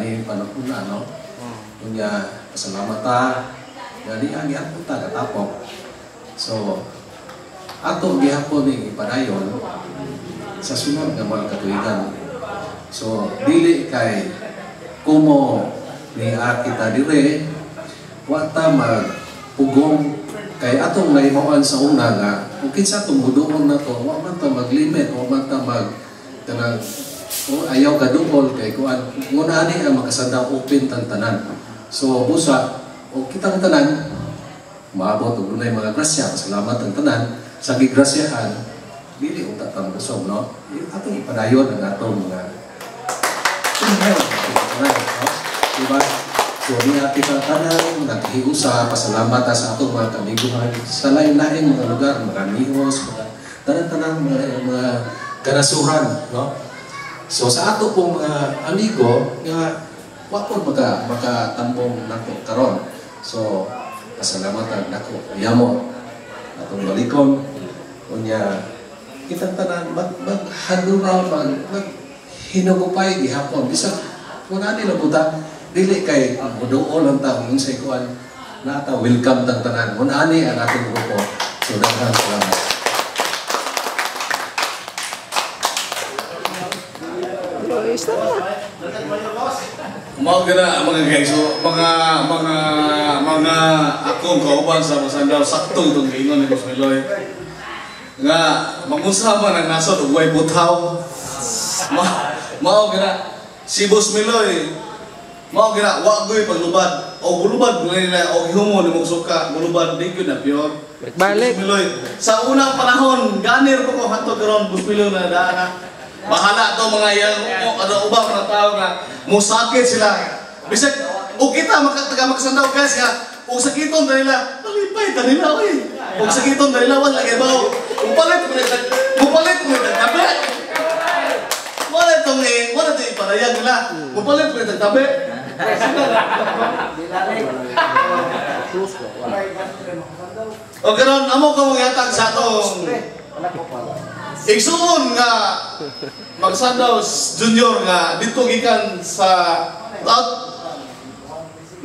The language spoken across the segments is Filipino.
ni panahon no. Kunya pasalamat ta gani ang gihapon ta katapok. So ato gihapon ni padayon sa sunod nga mga katuigan. So dili kay kumo ni kita dire wa ta mag pugong kay atong naimawan sa una nga kung kinsa itong muduon na to wa man ta mag-limit wa man ta mag kanang o ayaw ka dungol kay kuan muna ani ang makasanda open tan tanan. So busa o kitang tanan maabot og dunay mga grasya salamat ang tanan. Sa gigrasyahan dili unta tang busog no? Atong ipadayon ang atong mga diba? So, niya kita tanan, naghiusa, pasalamat sa atong mga kamiguhan. Sa lain-lain mga lugar, mga amigos, mga tanan-tanan mga, mga kanasuran, no? So, sa ato pong mga amigo, nga, wa po maka, makatambong nako karon. So, pasalamatan nako, yamo, atong balikon, unya, kita tanan, mag, maghadura, mag, mag, hinugupay, gihapon, bisag, ano nila buta, dili kay muduol ang taong yung sa ikuan. Nata welcome tang tanan mun ani ang ating grupo. So daghang salamat Mao gina mga guys, so mga mga mga akong kauban sa Masandaw sakto itong giingon ni Meloy. Nga mangusa ba nang nasod ug way butaw. Ma mao gina si Meloy mao gina wa goy paglubad o gulubad gulay na o hiumo ni mong suka gulubad di gyud na pure. Balik. Sa unang panahon ganir ko ko hanto karon Meloy na daana. Bahala to mga yang o ano ubang mga tao na musakit sila. Bisag o kita makataga magsandaw guys nga o sakiton na nila talipay ta nila oy. O sakiton na nila wala kay bao. Upalit mo nila. Upalit mo nila tabi. Wala tong eh, wala to iparayag nila. Upalit mo nila tabi. O karon amo ko mga yatag sa atong Igsuon nga magsandaw junior nga dito gikan sa out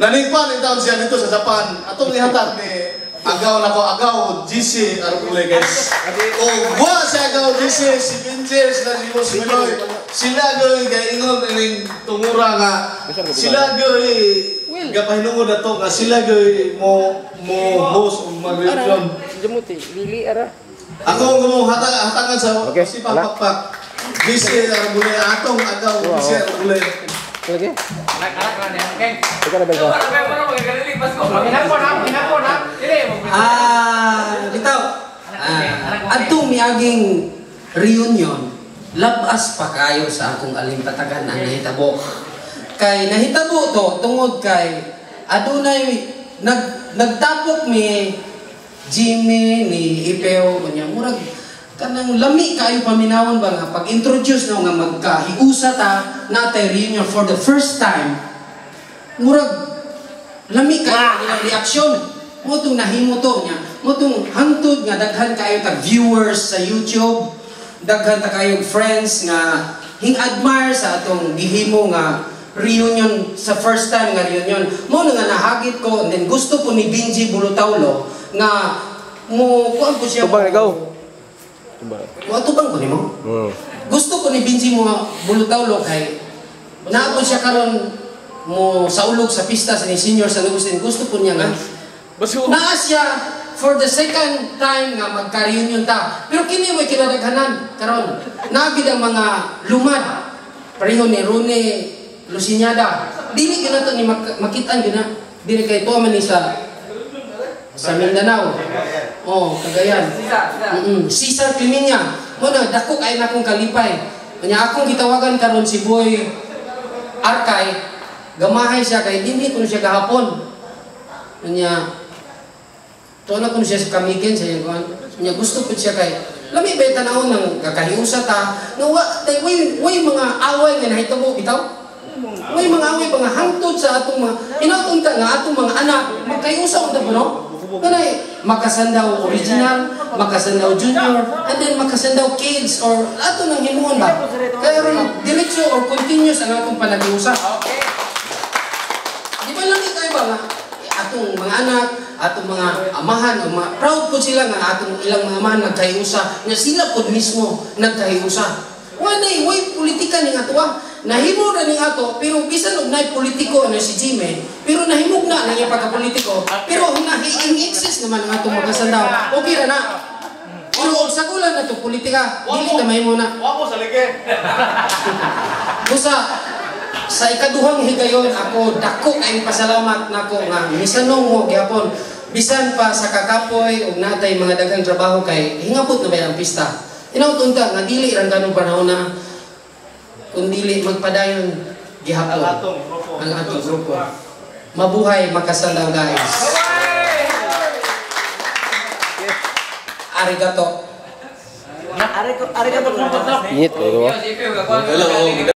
Naningpan taon siya dito sa Japan. Atong nihatag ni agaw na ko agaw GC Arbule guys. O buwa si agaw GC si Pinjer sila si Boss Miloy. Sila goy kay ingon ining tungura nga sila goy gapahinungod na to nga sila goy mo mo host ug mag-reaction. Jamuti, lili ara. Ako ang gumong hatag hatangan sa Okay, si. Pakpak. GC Arbule atong agaw GC Arbule. Lagi. Anak-anak na niyan, Keng. Ikaw na ba ikaw? Ano ba mo gagaling pas ko? Ah, bitaw. Ah, adtong miaging reunion, labas pa kayo sa akong alimpatagan ang nahitabo. Kay nahitabo to tungod kay adunay nag nagtapok mi Jimmy ni Ipeo kanya murag kanang lami kayo paminawon ba nga pag introduce no nga magkahiusa ta natay reunion for the first time murag lami kayo ilang reaksyon. Mo itong nahimo to niya. Mo itong hantod nga daghan kayo tag viewers sa YouTube. Daghan ta kayo friends nga hing admire sa atong gihimo nga reunion sa first time nga reunion. Mo na nga nahagit ko and then gusto po ni Benji Bulutaulo nga mo kuan po siya. Tubang ikaw. Tubang. Wa tubang ko nimo Hmm. gusto ko ni Benji mo Bulutaulo kay naabot siya karon mo sa ulog sa pista sa ni senior sa Agustin. Gusto po niya nga. Naa siya for the second time nga magka-reunion ta. Pero kini mo kinadaghanan karon. Nagid ang mga lumad. Pareho ni Rune Luciñada. Dili gyud nato ni mak- makita gyud na dili kay tuwa man ni sa sa Mindanao oh Cagayan sisa. Mm Cesar Piminya. Mo na dako kay na akong kalipay. Kanya akong gitawagan karon si Boy Arkay. Gamahay siya kay dili ko siya gahapon. Kanya to na ko na siya sa kamigen sa iyang. Kanya gusto ko siya kay lami ba tanawon ng kakahiusa ta nga wa day way way mga away nga nahitabo bitaw. Way mga away mga hangtod sa atong mga inatunta nga atong mga anak magkahiusa unta po no? Kanay, makasandaw original, makasandaw junior, and then makasandaw kids or ato nang himuon ba? Kaya ron, diretso or continuous ang atong panagiusa. Okay. di ba lang kayo ba nga atong mga anak, atong mga amahan, o mga proud po sila nga atong ilang mga amahan nagkahiusa, nga sila po mismo nagkahiusa. Wala na way politika ni ato ah. Nahimo na ni ato, pero bisan og nay politiko ano si Jimmy, pero nahimog na nang pagka-politiko, pero nahi exist naman ang atong magkasandaw. Okay ra na. Pero og sa kulang na to politika, dili na mahimo na. Wa mo sa lige. Busa, sa ikaduhang higayon ako dako kay pasalamat nako nga misanong mo gyapon bisan pa sa kakapoy ug natay mga daghang trabaho kay hingapot na ba ang pista. Inaunta nga dili ra ganung panahon na kung dili magpadayon gihapon Ang atong grupo. Mabuhay makasandaw guys. Arigato. Yo, sipyo, kakuha. Hello.